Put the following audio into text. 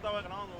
estava yo